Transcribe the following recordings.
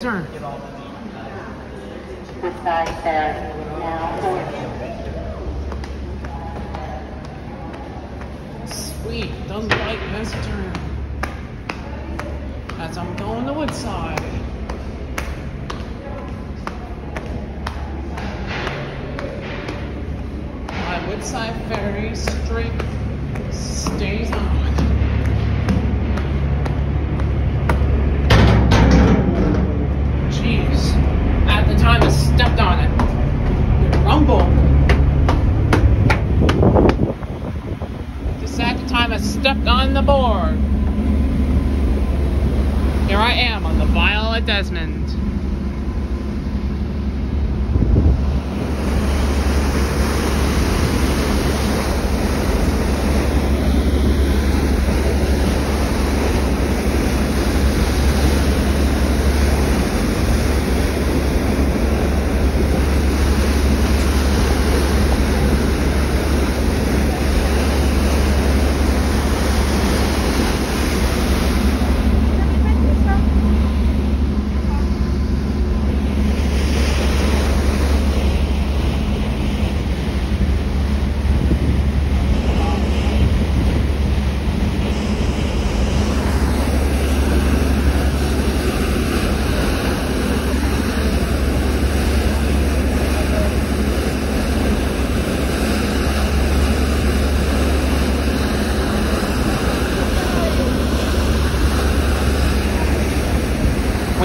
Sir, The sign says now sweet, the light has turned. As I'm going to Woodside. My Woodside Ferry streak stays on. Jeez. At the time I stepped on it. It rumbled. Just at the time I stepped on the board. Here I am on the Viola Desmond.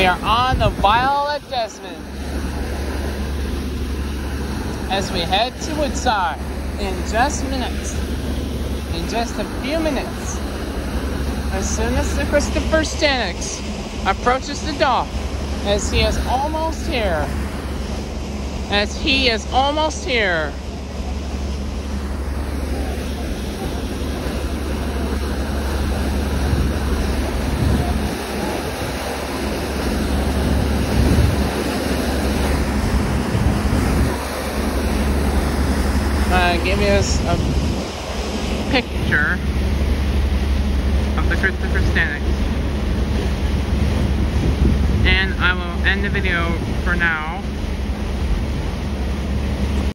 We are on the Viola Desmond as we head to Woodside in just minutes. In just a few minutes. As soon as the Christopher Stannix approaches the dock, as he is almost here. As he is almost here. Uh, give us a picture of the Christopher Stannix. And I will end the video for now.